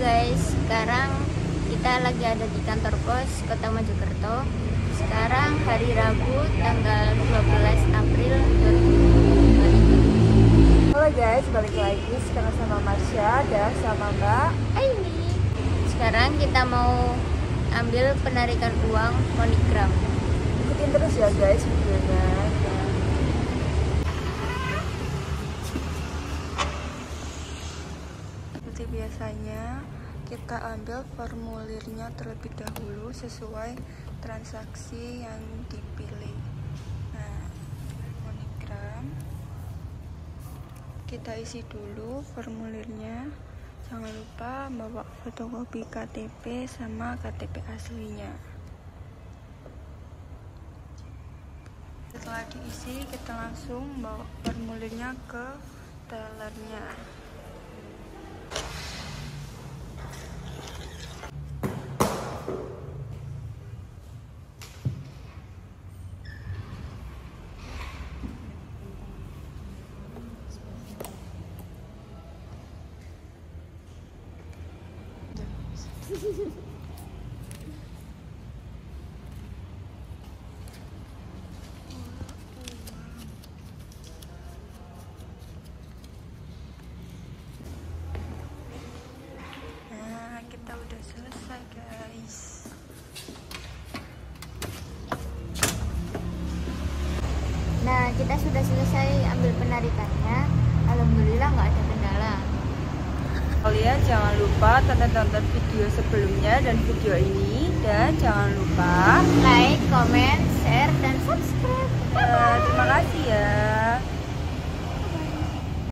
Guys, sekarang kita lagi ada di kantor pos Kota Mojokerto. Sekarang hari Rabu tanggal 12 April 2022. Halo guys, balik lagi sekarang sama Marsha dan sama Mbak Aini. Sekarang kita mau ambil penarikan uang MoneyGram. Ikutin terus ya guys videonya Seperti biasanya kita ambil formulirnya terlebih dahulu sesuai transaksi yang dipilih Nah, MoneyGram Kita isi dulu formulirnya Jangan lupa bawa fotokopi KTP sama KTP aslinya. Setelah diisi, kita langsung bawa formulirnya ke tellernya. Nah. Nah, kita sudah selesai ambil penarikannya. Jangan lupa tonton-tonton video sebelumnya dan video ini dan jangan lupa Like, comment, share, dan subscribe. eh, terima kasih ya.